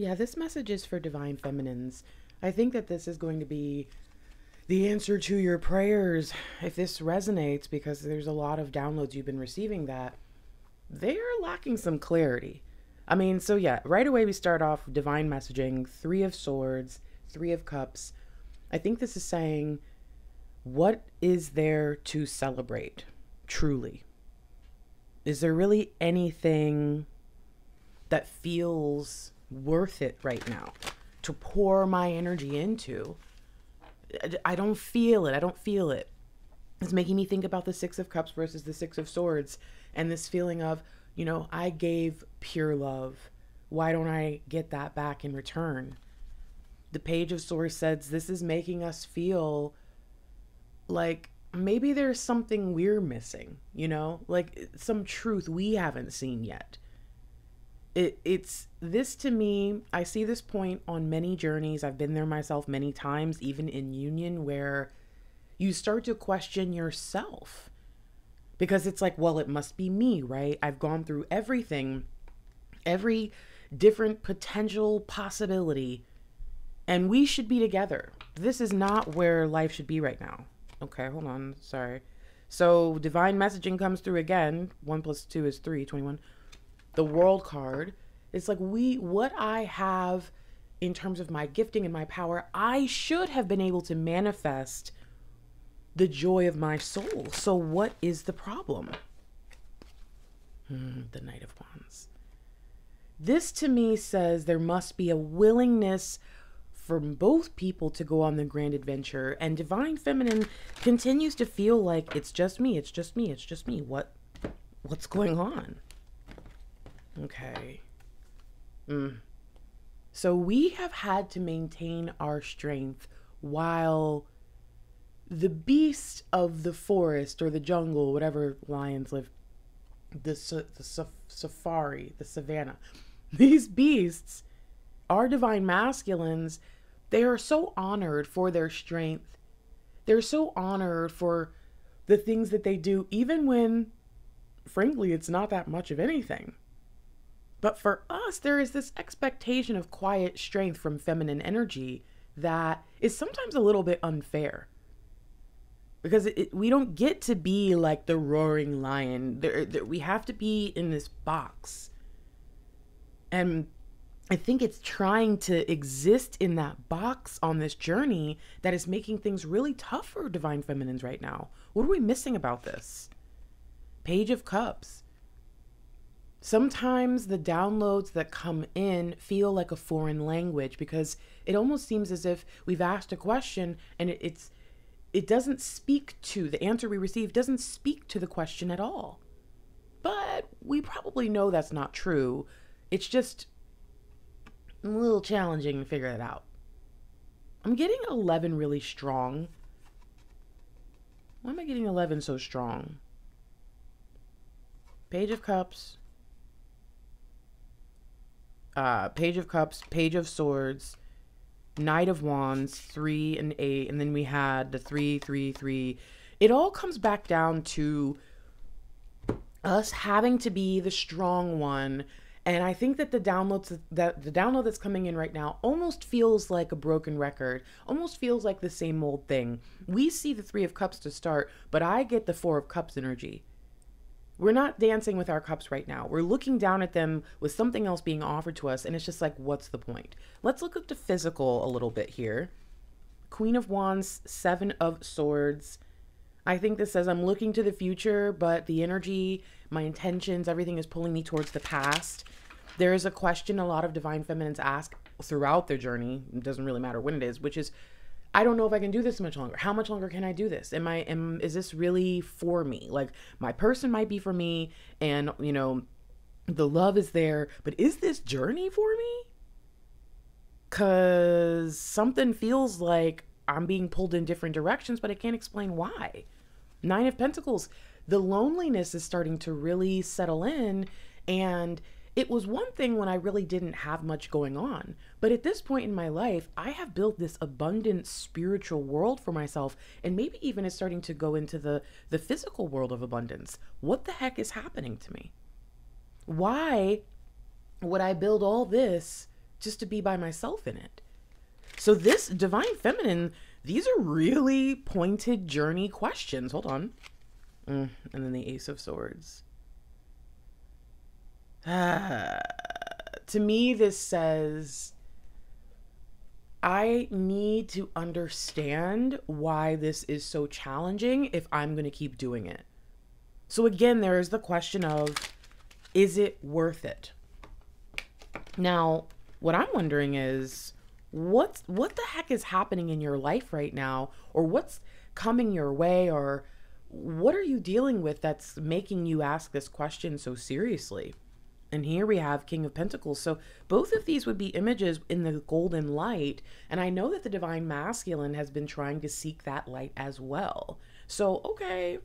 Yeah, this message is for divine feminines. I think that this is going to be the answer to your prayers if this resonates because there's a lot of downloads you've been receiving that they are lacking some clarity. I mean, so yeah, right away we start off divine messaging, 3 of swords, 3 of cups. I think this is saying what is there to celebrate truly? Is there really anything that feels worth it right now to pour my energy into? I don't feel it. I don't feel it. It's making me think about the Six of Cups versus the Six of Swords and this feeling of, you know, I gave pure love. Why don't I get that back in return? The Page of Swords says this is making us feel like maybe there's something we're missing, you know, like some truth we haven't seen yet. It, it's this to me, I see this point on many journeys. I've been there myself many times, even in union, where you start to question yourself because it's like, well, it must be me, right? I've gone through everything, every different potential possibility, and we should be together. This is not where life should be right now. Okay, hold on. Sorry. So divine messaging comes through again. One plus two is three, 21. The world card. It's like we what I have in terms of my gifting and my power, I should have been able to manifest the joy of my soul. So what is the problem? Hmm, the Knight of Wands. This to me says there must be a willingness from both people to go on the grand adventure and divine feminine continues to feel like it's just me it's just me it's just me what what's going on okay mm. so we have had to maintain our strength while the beast of the forest or the jungle whatever lions live the, the safari the savannah these beasts our divine masculines they are so honored for their strength. They're so honored for the things that they do, even when, frankly, it's not that much of anything. But for us, there is this expectation of quiet strength from feminine energy that is sometimes a little bit unfair. Because it, it, we don't get to be like the roaring lion. There, there, we have to be in this box. And I think it's trying to exist in that box on this journey that is making things really tough for divine feminines right now. What are we missing about this? Page of Cups. Sometimes the downloads that come in feel like a foreign language because it almost seems as if we've asked a question and it, it's it doesn't speak to the answer we receive doesn't speak to the question at all. But we probably know that's not true. It's just a little challenging to figure that out. I'm getting 11 really strong. Why am I getting 11 so strong? Page of Cups. Uh, Page of Cups, Page of Swords, Knight of Wands, 3 and 8, and then we had the three, three, three. It all comes back down to us having to be the strong one and I think that the downloads that the download that's coming in right now almost feels like a broken record, almost feels like the same old thing. We see the 3 of cups to start, but I get the 4 of cups energy. We're not dancing with our cups right now. We're looking down at them with something else being offered to us and it's just like what's the point? Let's look at the physical a little bit here. Queen of Wands, 7 of Swords, I think this says I'm looking to the future, but the energy, my intentions, everything is pulling me towards the past. There is a question a lot of divine feminines ask throughout their journey. It doesn't really matter when it is, which is I don't know if I can do this much longer. How much longer can I do this? Am I am is this really for me? Like my person might be for me and you know the love is there, but is this journey for me? Cuz something feels like I'm being pulled in different directions, but I can't explain why. 9 of Pentacles, the loneliness is starting to really settle in and it was one thing when I really didn't have much going on, but at this point in my life, I have built this abundant spiritual world for myself, and maybe even is starting to go into the, the physical world of abundance. What the heck is happening to me? Why would I build all this just to be by myself in it. So, this divine feminine, these are really pointed journey questions. Hold on. Mm, and then the Ace of Swords. To me, this says I need to understand why this is so challenging if I'm going to keep doing it. So, again, there is the question of is it worth it? Now, what I'm wondering is what's what the heck is happening in your life right now or what's coming your way or what are you dealing with that's making you ask this question so seriously? And here we have King of Pentacles. So both of these would be images in the golden light. And I know that the divine masculine has been trying to seek that light as well. So, okay,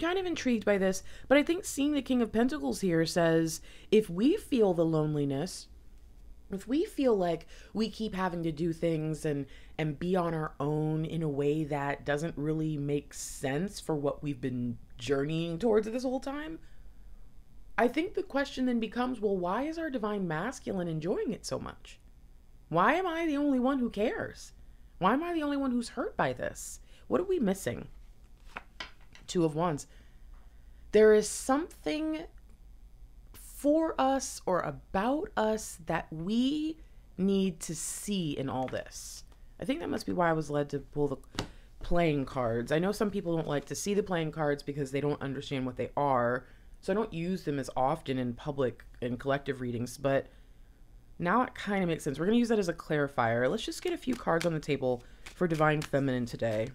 kind of intrigued by this. But I think seeing the King of Pentacles here says if we feel the loneliness, if we feel like we keep having to do things and and be on our own in a way that doesn't really make sense for what we've been journeying towards this whole time i think the question then becomes well why is our divine masculine enjoying it so much why am i the only one who cares why am i the only one who's hurt by this what are we missing two of wands there is something for us or about us that we need to see in all this. I think that must be why I was led to pull the playing cards. I know some people don't like to see the playing cards because they don't understand what they are. So I don't use them as often in public and collective readings, but now it kind of makes sense. We're going to use that as a clarifier. Let's just get a few cards on the table for Divine Feminine today.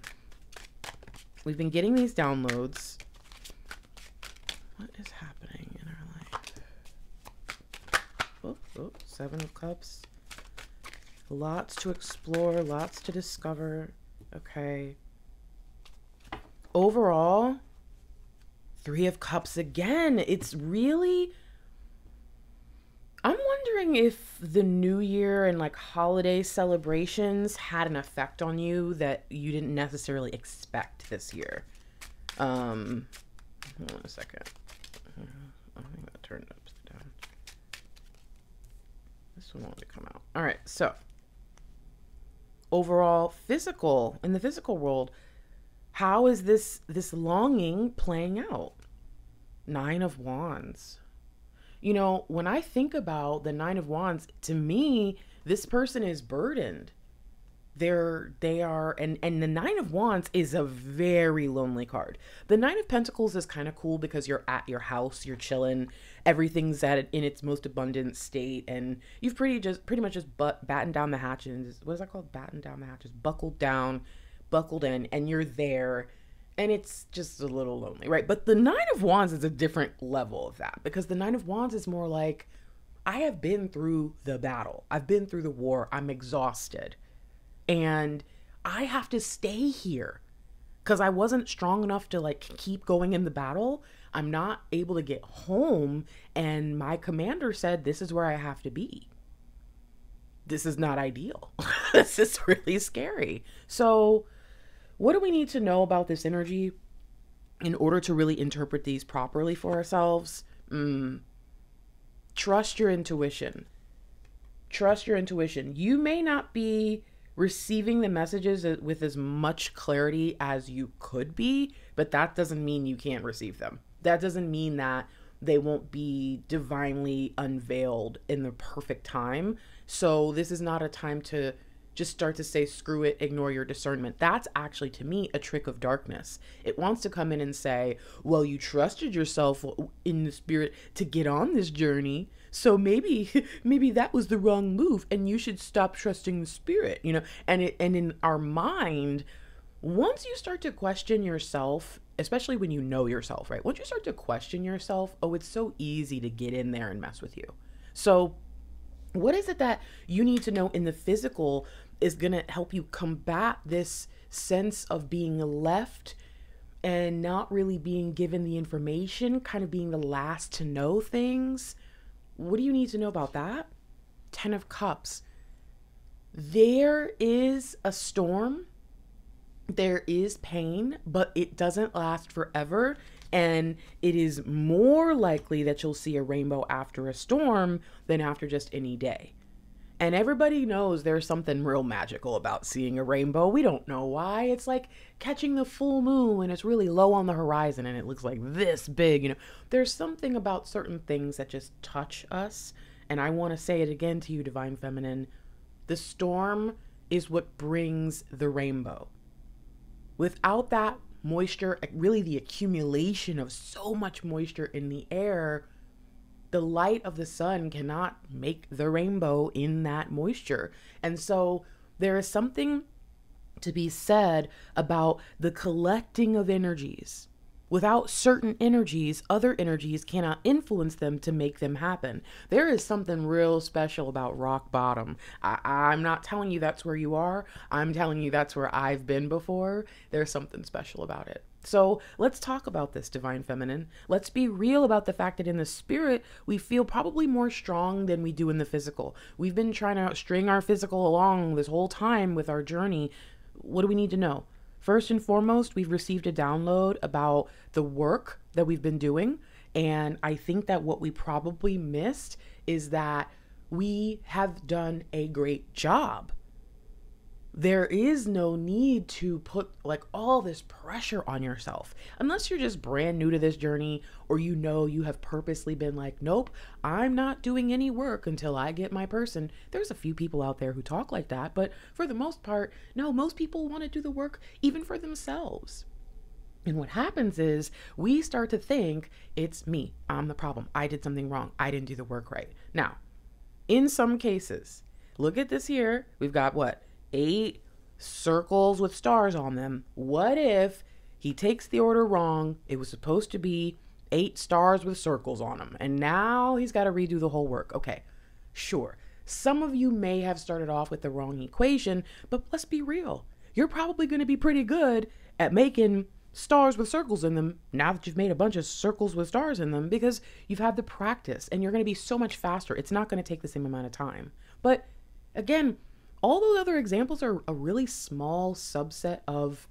We've been getting these downloads. What is happening? in our life? oh, oh, Seven of Cups. Lots to explore, lots to discover. Okay. Overall, Three of Cups again. It's really. I'm wondering if the new year and like holiday celebrations had an effect on you that you didn't necessarily expect this year. Um, hold on a second. I think that turned upside down. This one wanted to come out. All right, so overall physical in the physical world, how is this this longing playing out? Nine of Wands. You know, when I think about the Nine of Wands, to me, this person is burdened they're they are and and the nine of wands is a very lonely card the nine of pentacles is kind of cool because you're at your house you're chilling everything's at in its most abundant state and you've pretty just pretty much just but battened down the hatches what is that called batten down the hatches buckled down buckled in and you're there and it's just a little lonely right but the nine of wands is a different level of that because the nine of wands is more like i have been through the battle i've been through the war i'm exhausted and I have to stay here because I wasn't strong enough to like keep going in the battle. I'm not able to get home, and my commander said this is where I have to be. This is not ideal. this is really scary. So, what do we need to know about this energy in order to really interpret these properly for ourselves? Mm, trust your intuition. Trust your intuition. You may not be receiving the messages with as much clarity as you could be, but that doesn't mean you can't receive them. That doesn't mean that they won't be divinely unveiled in the perfect time. So, this is not a time to just start to say, screw it, ignore your discernment. That's actually, to me, a trick of darkness. It wants to come in and say, well, you trusted yourself in the spirit to get on this journey. So maybe, maybe that was the wrong move and you should stop trusting the spirit, you know? And it, and in our mind, once you start to question yourself, especially when you know yourself, right? Once you start to question yourself, oh, it's so easy to get in there and mess with you. So, what is it that you need to know in the physical is going to help you combat this sense of being left and not really being given the information, kind of being the last to know things. What do you need to know about that? 10 of Cups. There is a storm, there is pain, but it doesn't last forever. And it is more likely that you'll see a rainbow after a storm than after just any day. And everybody knows there's something real magical about seeing a rainbow. We don't know why. It's like catching the full moon when it's really low on the horizon and it looks like this big. You know, there's something about certain things that just touch us. And I want to say it again to you, Divine Feminine. The storm is what brings the rainbow. Without that moisture, really the accumulation of so much moisture in the air, the light of the sun cannot make the rainbow in that moisture. And so there is something to be said about the collecting of energies. Without certain energies, other energies cannot influence them to make them happen. There is something real special about rock bottom. I, am not telling you that's where you are. I'm telling you that's where I've been before. There's something special about it. So let's talk about this, Divine Feminine. Let's be real about the fact that in the spirit, we feel probably more strong than we do in the physical. We've been trying to string our physical along this whole time with our journey. What do we need to know? First and foremost, we've received a download about the work that we've been doing. And I think that what we probably missed is that we have done a great job there is no need to put like all this pressure on yourself. Unless you're just brand new to this journey or you know you have purposely been like nope i'm not doing any work until i get my person. There's a few people out there who talk like that but for the most part no most people want to do the work even for themselves. And what happens is we start to think it's me. I'm the problem. I did something wrong. I didn't do the work right. Now in some cases look at this here. We've got what eight circles with stars on them. What if he takes the order wrong? It was supposed to be eight stars with circles on them, and now he's got to redo the whole work. Okay, sure. Some of you may have started off with the wrong equation, but let's be real. You're probably going to be pretty good at making stars with circles in them now that you've made a bunch of circles with stars in them because you've had the practice and you're going to be so much faster. It's not going to take the same amount of time. But again, all those other examples are a really small subset of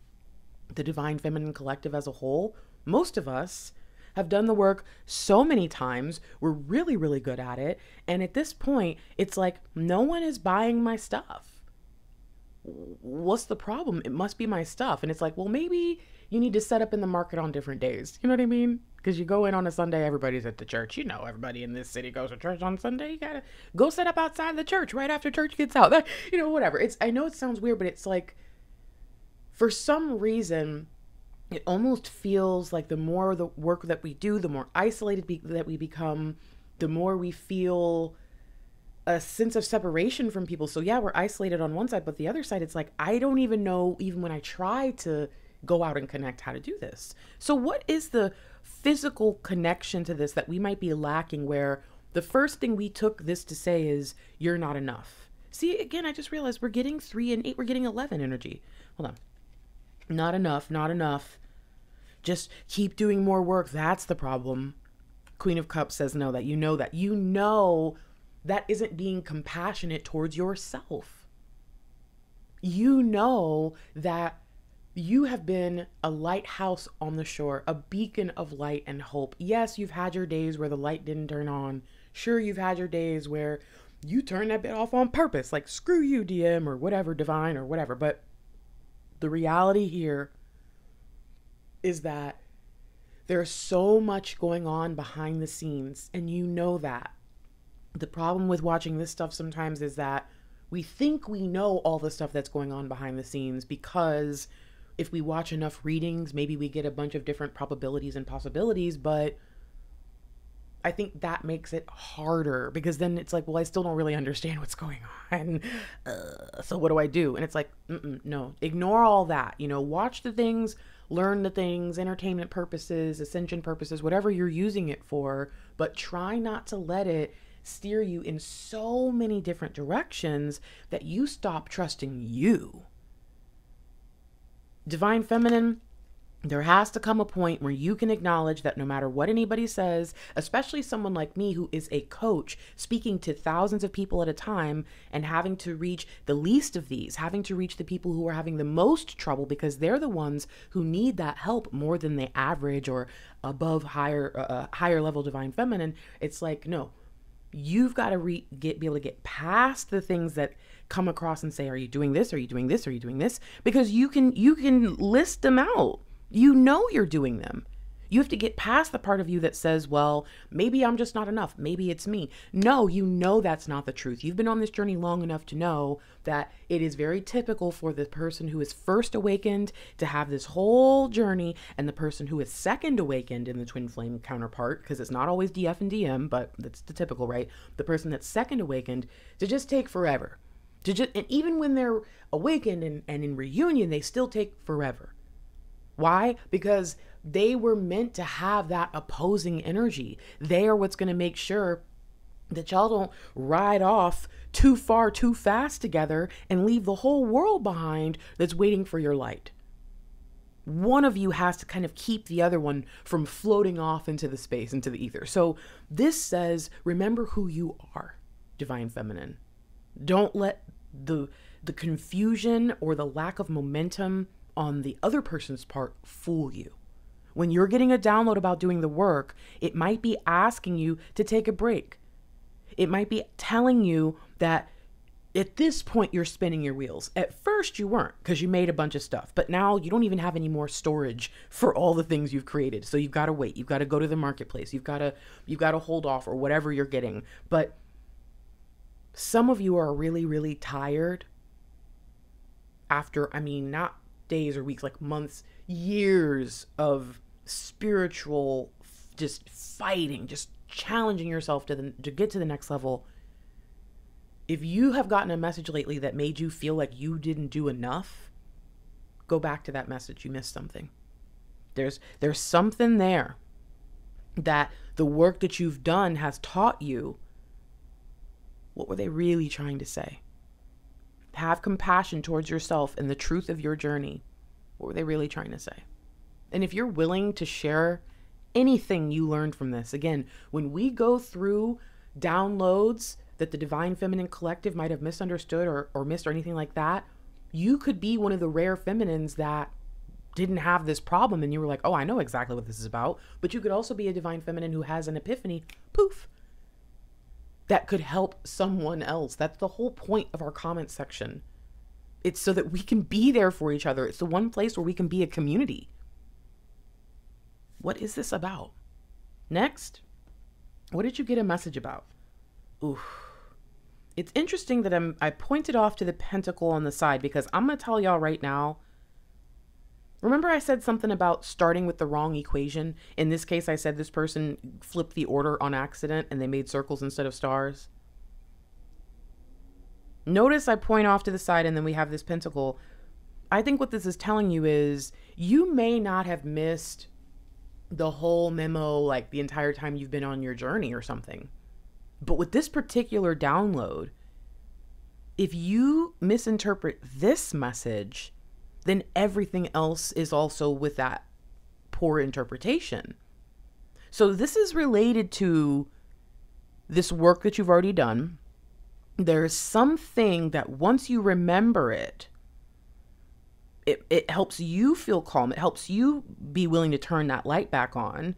the divine feminine collective as a whole. Most of us have done the work so many times. We're really, really good at it. And at this point, it's like no one is buying my stuff. What's the problem? It must be my stuff. And it's like, well, maybe you need to set up in the market on different days. You know what I mean? Because you go in on a Sunday, everybody's at the church. You know, everybody in this city goes to church on Sunday. You gotta go set up outside the church right after church gets out. You know, whatever. It's I know it sounds weird, but it's like for some reason it almost feels like the more the work that we do, the more isolated be- that we become, the more we feel a sense of separation from people. So yeah, we're isolated on one side, but the other side, it's like I don't even know, even when I try to go out and connect how to do this. So, what is the physical connection to this that we might be lacking where the first thing we took this to say is, you're not enough? See, again, I just realized we're getting three and eight, we're getting 11 energy. Hold on. Not enough, not enough. Just keep doing more work. That's the problem. Queen of Cups says no, that you know that. You know that isn't being compassionate towards yourself. You know that you have been a lighthouse on the shore, a beacon of light and hope. Yes, you've had your days where the light didn't turn on. Sure, you've had your days where you turned that bit off on purpose, like screw you, DM, or whatever, divine, or whatever. But the reality here is that there's so much going on behind the scenes, and you know that. The problem with watching this stuff sometimes is that we think we know all the stuff that's going on behind the scenes because if we watch enough readings, maybe we get a bunch of different probabilities and possibilities, but I think that makes it harder because then it's like, well, I still don't really understand what's going on. Uh, so what do I do? And it's like, no, ignore all that. You know, watch the things, learn the things, entertainment purposes, ascension purposes, whatever you're using it for, but try not to let it steer you in so many different directions that you stop trusting you. Divine Feminine, there has to come a point where you can acknowledge that no matter what anybody says, especially someone like me who is a coach speaking to thousands of people at a time and having to reach the least of these, having to reach the people who are having the most trouble because they're the ones who need that help more than the average or above higher uh, uh higher level divine feminine. It's like, no. You've got to re- get be able to get past the things that come across and say are you doing this? Are you doing this? Are you doing this? Because you can you can list them out. You know you're doing them you have to get past the part of you that says, well, maybe I'm just not enough. Maybe it's me. No, you know that's not the truth. You've been on this journey long enough to know that it is very typical for the person who is first awakened to have this whole journey and the person who is second awakened in the twin flame counterpart, because it's not always DF and DM, but that's the typical, right? The person that's second awakened to just take forever. To just, and even when they're awakened and, and in reunion, they still take forever. Why? Because they were meant to have that opposing energy. They are what's going to make sure that y'all don't ride off too far too fast together and leave the whole world behind that's waiting for your light. One of you has to kind of keep the other one from floating off into the space, into the ether. So this says, remember who you are, divine feminine. Don't let the the confusion or the lack of momentum on the other person's part fool you. When you're getting a download about doing the work, it might be asking you to take a break. It might be telling you that at this point you're spinning your wheels. At first you weren't because you made a bunch of stuff, but now you don't even have any more storage for all the things you've created. So you've got to wait. You've got to go to the marketplace. You've got to you've got to hold off or whatever you're getting. But some of you are really really tired after I mean not days or weeks like months, years of spiritual just fighting, just challenging yourself to the, to get to the next level. If you have gotten a message lately that made you feel like you didn't do enough, go back to that message. You missed something. There's there's something there that the work that you've done has taught you. What were they really trying to say? Have compassion towards yourself and the truth of your journey. What were they really trying to say? And if you're willing to share anything you learned from this, again, when we go through downloads that the Divine Feminine Collective might have misunderstood or, or missed or anything like that, you could be one of the rare feminines that didn't have this problem and you were like, oh, I know exactly what this is about. But you could also be a divine feminine who has an epiphany, poof, that could help someone else. That's the whole point of our comment section. It's so that we can be there for each other. It's the one place where we can be a community. What is this about? Next, what did you get a message about? Oof. It's interesting that I'm I pointed off to the pentacle on the side because I'm gonna tell y'all right now. Remember I said something about starting with the wrong equation? In this case, I said this person flipped the order on accident and they made circles instead of stars. Notice I point off to the side and then we have this pentacle. I think what this is telling you is you may not have missed the whole memo like the entire time you've been on your journey or something. But with this particular download, if you misinterpret this message, then everything else is also with that poor interpretation. So this is related to this work that you've already done. There's something that once you remember it, it, it helps you feel calm. It helps you be willing to turn that light back on.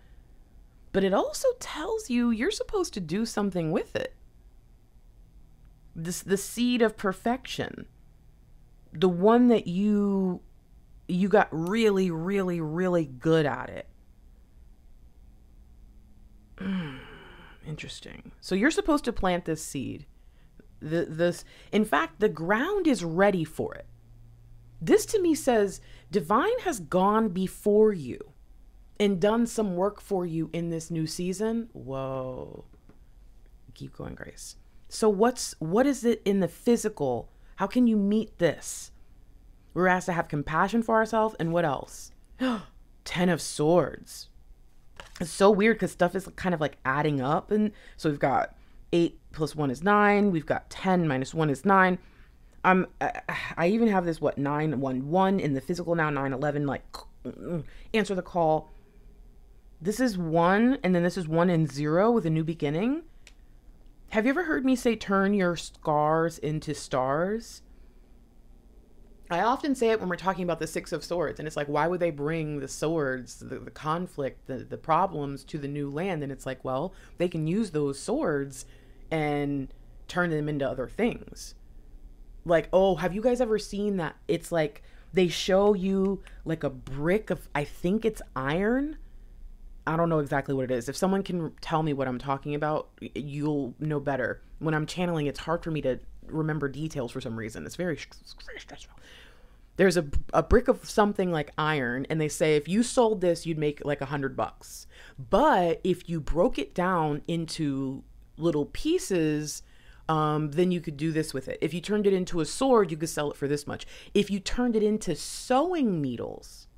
But it also tells you you're supposed to do something with it. This the seed of perfection. The one that you you got really, really, really good at it. Hmm, interesting. So you're supposed to plant this seed. The this in fact the ground is ready for it. This to me says divine has gone before you and done some work for you in this new season. Whoa. Keep going, Grace. So what's what is it in the physical? How can you meet this? We're asked to have compassion for ourselves and what else? 10 of swords. It's so weird because stuff is kind of like adding up. And so we've got 8 plus 1 is 9. We've got 10 minus 1 is 9. I'm uh, I even have this what 911 in the physical now 911 like answer the call. This is 1 and then this is 1 and 0 with a new beginning. Have you ever heard me say turn your scars into stars? I often say it when we're talking about the Six of Swords, and it's like, why would they bring the swords, the, the conflict, the, the problems to the new land? And it's like, well, they can use those swords and turn them into other things. Like, oh, have you guys ever seen that? It's like they show you like a brick of, I think it's iron. I don't know exactly what it is. If someone can tell me what I'm talking about, you'll know better. When I'm channeling, it's hard for me to remember details for some reason. It's very, stressful. There's a, a brick of something like iron, and they say if you sold this, you'd make like a hundred bucks. But if you broke it down into little pieces, um, then you could do this with it. If you turned it into a sword, you could sell it for this much. If you turned it into sewing needles,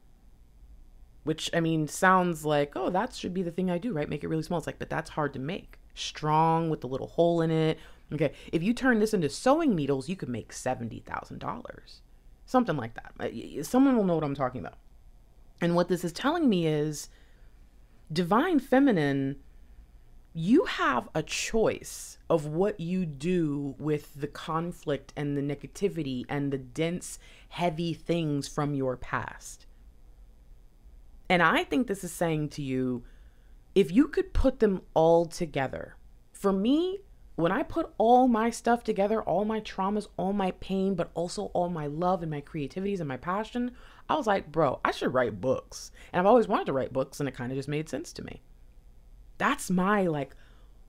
which I mean sounds like, oh, that should be the thing I do, right? Make it really small. It's like, but that's hard to make. Strong with the little hole in it. Okay. If you turn this into sewing needles, you could make $70,000. Something like that. Someone will know what I'm talking about. And what this is telling me is divine feminine you have a choice of what you do with the conflict and the negativity and the dense, heavy things from your past. And I think this is saying to you if you could put them all together, for me, when I put all my stuff together, all my traumas, all my pain, but also all my love and my creativities and my passion, I was like, bro, I should write books. And I've always wanted to write books, and it kind of just made sense to me. That's my like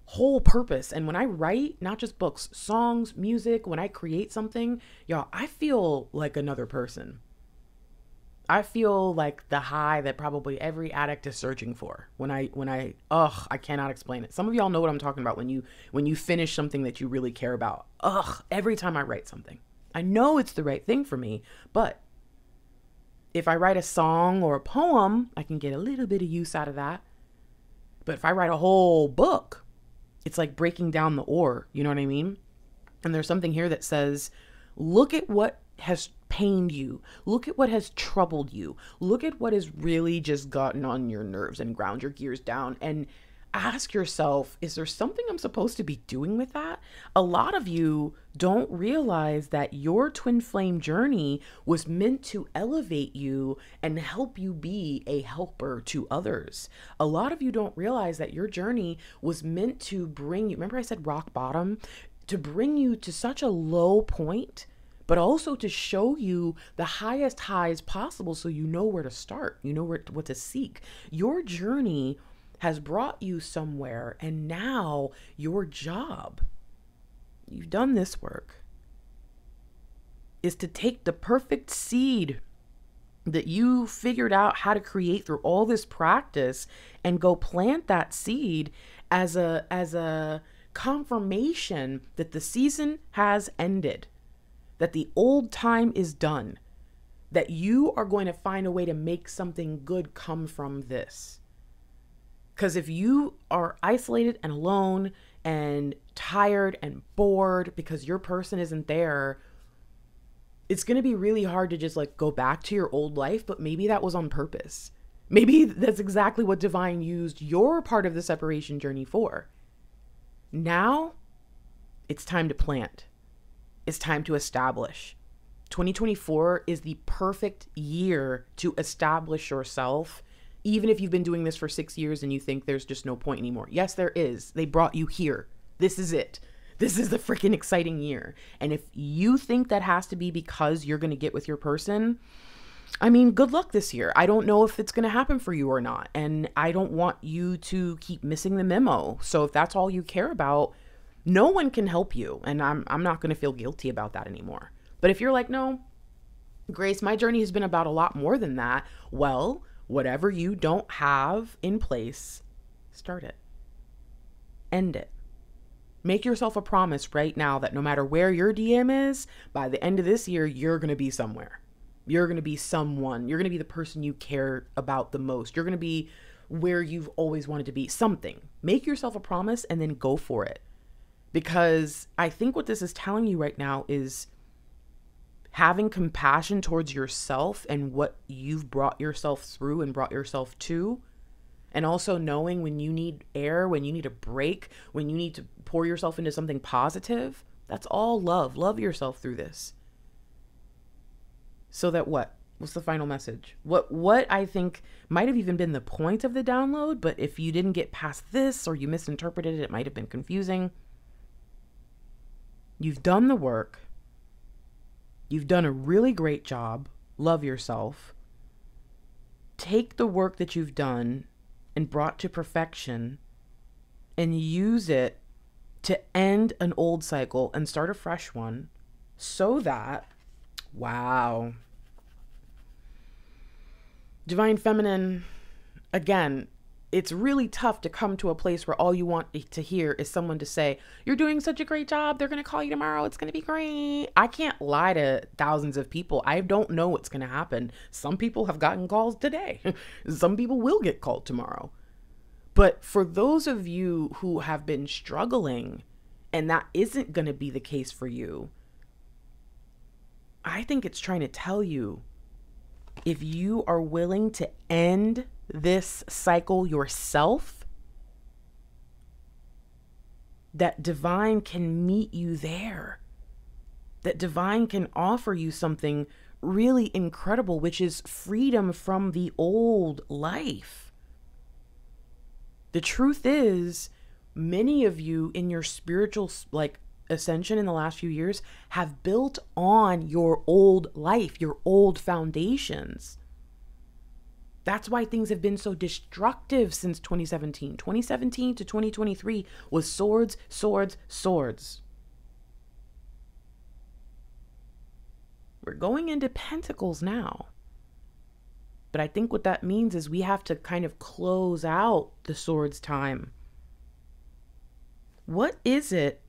whole purpose. And when I write, not just books, songs, music, when I create something, y'all, I feel like another person. I feel like the high that probably every addict is searching for. When I when I ugh, I cannot explain it. Some of y'all know what I'm talking about when you when you finish something that you really care about. Ugh, every time I write something. I know it's the right thing for me, but if I write a song or a poem, I can get a little bit of use out of that. But if I write a whole book, it's like breaking down the ore, you know what I mean? And there's something here that says, look at what has pained you. Look at what has troubled you. Look at what has really just gotten on your nerves and ground your gears down and ask yourself is there something I'm supposed to be doing with that? A lot of you don't realize that your twin flame journey was meant to elevate you and help you be a helper to others. A lot of you don't realize that your journey was meant to bring you, remember I said rock bottom? To bring you to such a low point but also to show you the highest highs possible so you know where to start, you know where, what to seek. Your journey has brought you somewhere, and now your job, you've done this work, is to take the perfect seed that you figured out how to create through all this practice and go plant that seed as a as a confirmation that the season has ended that the old time is done that you are going to find a way to make something good come from this because if you are isolated and alone and tired and bored because your person isn't there, it's going to be really hard to just like go back to your old life, but maybe that was on purpose. Maybe that's exactly what divine used your part of the separation journey for. Now, it's time to plant. It's time to establish. 2024 is the perfect year to establish yourself even if you've been doing this for six years and you think there's just no point anymore. Yes, there is. They brought you here. This is it. This is the freaking exciting year. And if you think that has to be because you're going to get with your person, I mean, good luck this year. I don't know if it's going to happen for you or not. And I don't want you to keep missing the memo. So if that's all you care about, no one can help you. And I'm, I'm not going to feel guilty about that anymore. But if you're like, no, Grace, my journey has been about a lot more than that, well, Whatever you don't have in place, start it. End it. Make yourself a promise right now that no matter where your DM is, by the end of this year, you're going to be somewhere. You're going to be someone. You're going to be the person you care about the most. You're going to be where you've always wanted to be. Something. Make yourself a promise and then go for it. Because I think what this is telling you right now is having compassion towards yourself and what you've brought yourself through and brought yourself to. And also knowing when you need air when you need a break when you need to pour yourself into something positive that's all love. Love yourself through this. So that what? What's the final message? What what i think might have even been the point of the download but if you didn't get past this or you misinterpreted it it might have been confusing. You've done the work. You've done a really great job. Love yourself. Take the work that you've done and brought to perfection and use it to end an old cycle and start a fresh one so that, wow. Divine Feminine, again, it's really tough to come to a place where all you want to hear is someone to say, You're doing such a great job. They're going to call you tomorrow. It's going to be great. I can't lie to thousands of people. I don't know what's going to happen. Some people have gotten calls today, some people will get called tomorrow. But for those of you who have been struggling and that isn't going to be the case for you, I think it's trying to tell you if you are willing to end this cycle yourself, that divine can meet you there. That divine can offer you something really incredible, which is freedom from the old life. The truth is, many of you in your spiritual like ascension in the last few years have built on your old life, your old foundations. That's why things have been so destructive since 2017. 2017 to 2023 was swords, swords, swords. We're going into pentacles now. But I think what that means is we have to kind of close out the swords time. What is it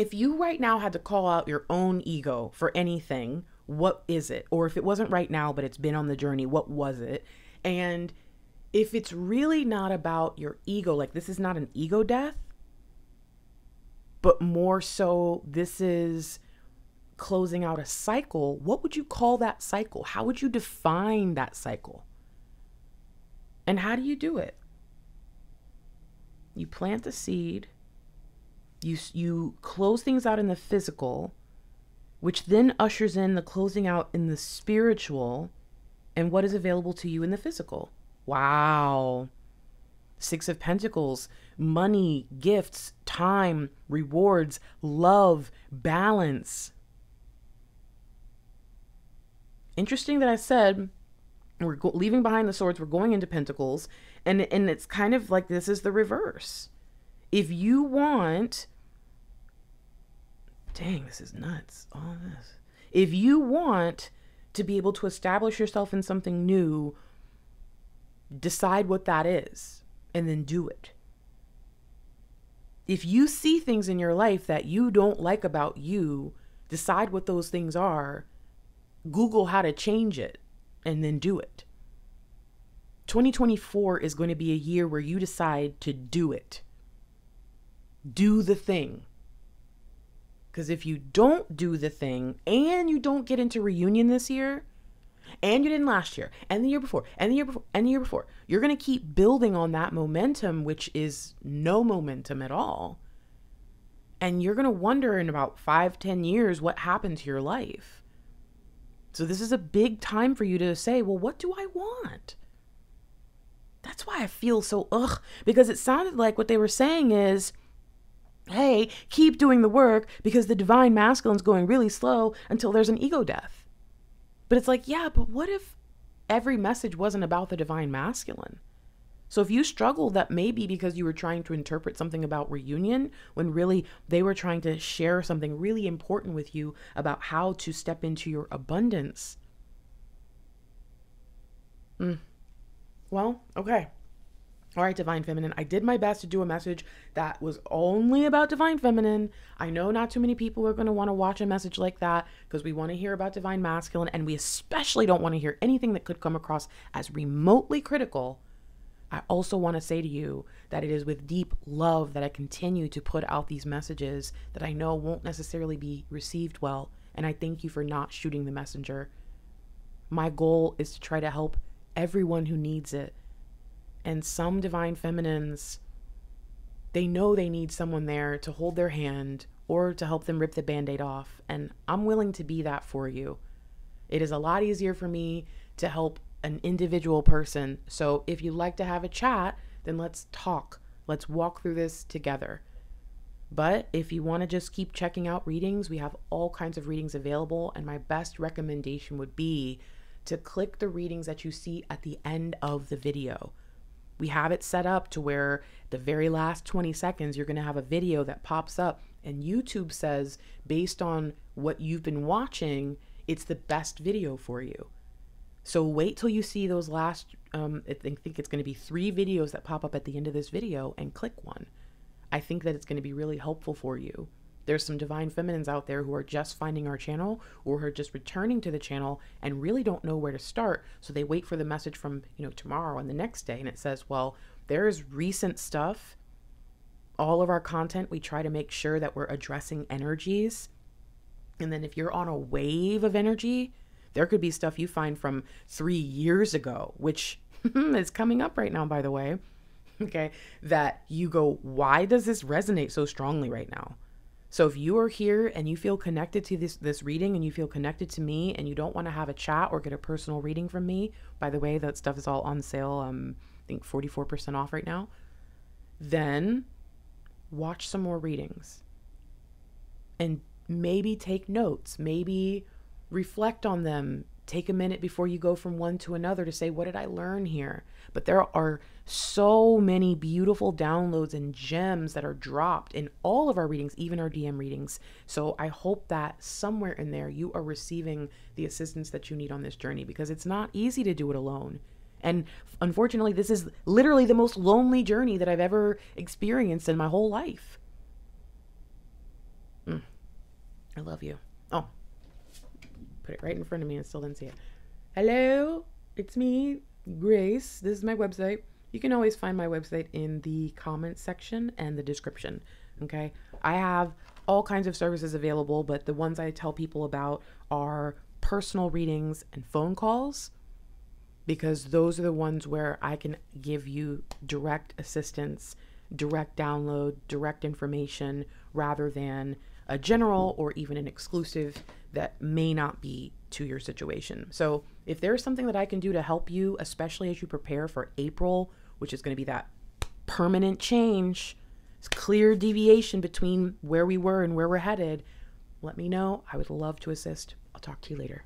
if you right now had to call out your own ego for anything? What is it? Or if it wasn't right now, but it's been on the journey, what was it? And if it's really not about your ego, like this is not an ego death, but more so this is closing out a cycle, what would you call that cycle? How would you define that cycle? And how do you do it? You plant the seed, you you close things out in the physical, which then ushers in the closing out in the spiritual, and what is available to you in the physical. Wow. Six of Pentacles, money, gifts, time, rewards, love, balance. Interesting that I said we're leaving behind the swords, we're going into Pentacles, and and it's kind of like this is the reverse. If you want Dang, this is nuts. All this. If you want to be able to establish yourself in something new, decide what that is and then do it. If you see things in your life that you don't like about you, decide what those things are, Google how to change it, and then do it. 2024 is going to be a year where you decide to do it. Do the thing. Because if you don't do the thing and you don't get into reunion this year, and you didn't last year, and the year before, and the year before, and the year before, you're going to keep building on that momentum, which is no momentum at all. And you're going to wonder in about five, ten years what happened to your life. So, this is a big time for you to say, well, what do I want? That's why I feel so ugh, because it sounded like what they were saying is, hey, keep doing the work because the divine masculine's going really slow until there's an ego death. But it's like, yeah, but what if every message wasn't about the divine masculine? So if you struggle, that may be because you were trying to interpret something about reunion when really they were trying to share something really important with you about how to step into your abundance. Mm. Well, okay. All right, Divine Feminine. I did my best to do a message that was only about Divine Feminine. I know not too many people are going to want to watch a message like that because we want to hear about Divine Masculine, and we especially don't want to hear anything that could come across as remotely critical. I also want to say to you that it is with deep love that I continue to put out these messages that I know won't necessarily be received well, and I thank you for not shooting the messenger. My goal is to try to help everyone who needs it and some divine feminines, they know they need someone there to hold their hand or to help them rip the band aid off. And I'm willing to be that for you. It is a lot easier for me to help an individual person. So if you'd like to have a chat, then let's talk. Let's walk through this together. But if you want to just keep checking out readings, we have all kinds of readings available. And my best recommendation would be to click the readings that you see at the end of the video. We have it set up to where the very last 20 seconds, you're going to have a video that pops up, and YouTube says, based on what you've been watching, it's the best video for you. So wait till you see those last, um, I think it's going to be three videos that pop up at the end of this video and click one. I think that it's going to be really helpful for you. There's some divine feminines out there who are just finding our channel or who are just returning to the channel and really don't know where to start. So they wait for the message from, you know, tomorrow and the next day. And it says, well, there's recent stuff. All of our content, we try to make sure that we're addressing energies. And then if you're on a wave of energy, there could be stuff you find from three years ago, which is coming up right now, by the way okay, that you go, why does this resonate so strongly right now? So if you are here and you feel connected to this this reading and you feel connected to me and you don't want to have a chat or get a personal reading from me, by the way, that stuff is all on sale. Um, I think 44% off right now. Then watch some more readings. And maybe take notes, maybe reflect on them, take a minute before you go from one to another to say, What did I learn here? But there are so many beautiful downloads and gems that are dropped in all of our readings, even our DM readings. So I hope that somewhere in there you are receiving the assistance that you need on this journey because it's not easy to do it alone. And unfortunately, this is literally the most lonely journey that I've ever experienced in my whole life. Mm. I love you. Oh, put it right in front of me and still didn't see it. Hello, it's me, Grace. This is my website. You can always find my website in the comments section and the description. Okay. I have all kinds of services available, but the ones I tell people about are personal readings and phone calls because those are the ones where I can give you direct assistance, direct download, direct information rather than a general or even an exclusive that may not be to your situation. So, if there's something that I can do to help you, especially as you prepare for April, which is going to be that permanent change, clear deviation between where we were and where we're headed, let me know. I would love to assist. I'll talk to you later.